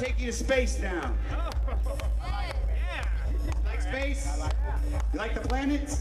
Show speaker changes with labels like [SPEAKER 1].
[SPEAKER 1] take you to space now. Yeah, Like space? You like the planets?